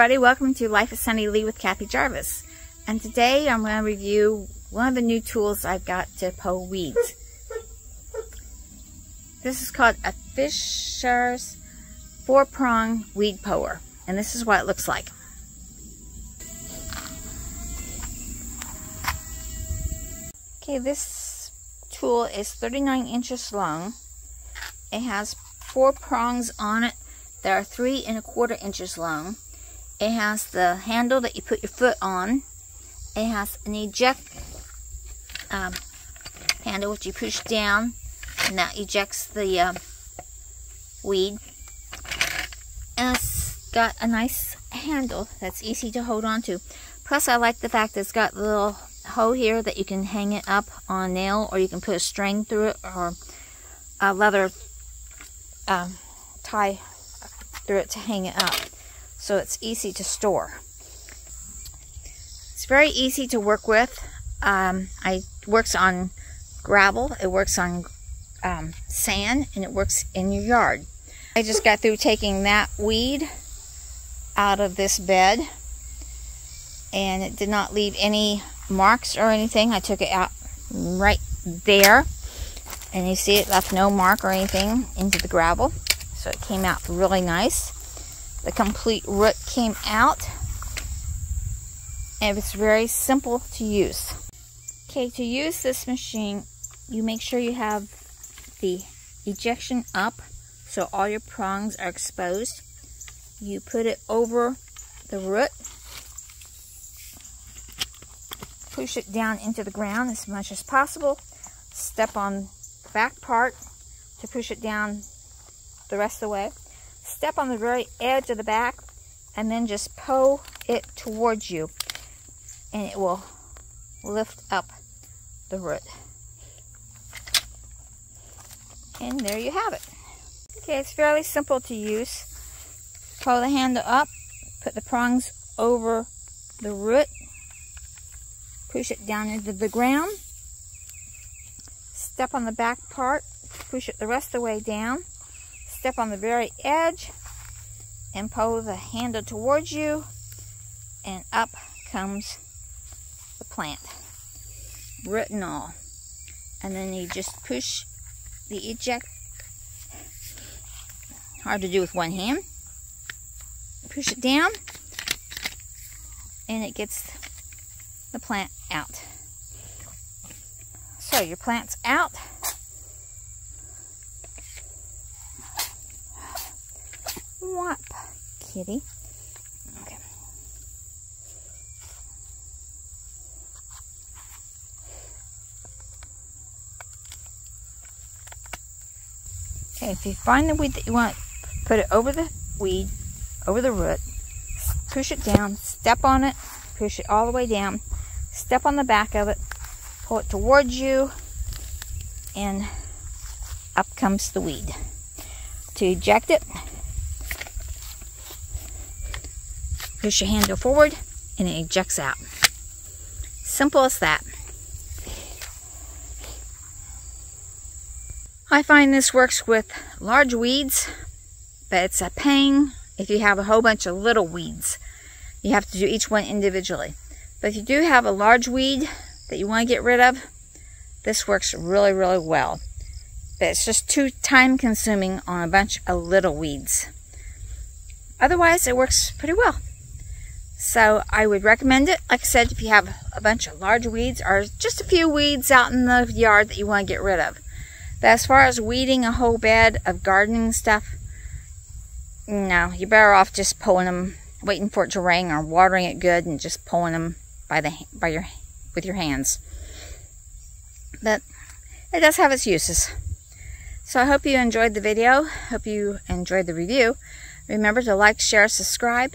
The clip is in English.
welcome to Life of Sunny Lea with Kathy Jarvis. And today I'm going to review one of the new tools I've got to pull weeds. This is called a Fiskars four-prong weed puller. And this is what it looks like. Okay, this tool is 39 inches long. It has four prongs on it that are three and a quarter inches long. It has the handle that you put your foot on. It has an eject um, handle which you push down and that ejects the uh, weed. And it's got a nice handle that's easy to hold on to. Plus I like the fact that it's got the little hole here that you can hang it up on a nail or you can put a string through it or a leather um, tie through it to hang it up so it's easy to store. It's very easy to work with. Um, I works on gravel, it works on um, sand, and it works in your yard. I just got through taking that weed out of this bed and it did not leave any marks or anything. I took it out right there and you see it left no mark or anything into the gravel. So it came out really nice. The complete root came out. And it's very simple to use. Okay, to use this machine, you make sure you have the ejection up so all your prongs are exposed. You put it over the root. Push it down into the ground as much as possible. Step on the back part to push it down the rest of the way step on the very edge of the back and then just pull it towards you and it will lift up the root. And there you have it. Okay, it's fairly simple to use. Pull the handle up, put the prongs over the root, push it down into the ground, step on the back part, push it the rest of the way down, step on the very edge and pull the handle towards you and up comes the plant. All. And then you just push the eject. Hard to do with one hand. Push it down and it gets the plant out. So your plant's out Whop, kitty. Okay. Okay, if you find the weed that you want, put it over the weed, over the root, push it down, step on it, push it all the way down, step on the back of it, pull it towards you, and up comes the weed. To eject it, Push your handle forward and it ejects out. Simple as that. I find this works with large weeds, but it's a pain if you have a whole bunch of little weeds. You have to do each one individually. But if you do have a large weed that you want to get rid of, this works really, really well. But it's just too time consuming on a bunch of little weeds. Otherwise, it works pretty well. So I would recommend it. Like I said, if you have a bunch of large weeds or just a few weeds out in the yard that you want to get rid of. But as far as weeding a whole bed of gardening stuff, no, you're better off just pulling them, waiting for it to rain or watering it good and just pulling them by the by your with your hands. But it does have its uses. So I hope you enjoyed the video. Hope you enjoyed the review. Remember to like, share, subscribe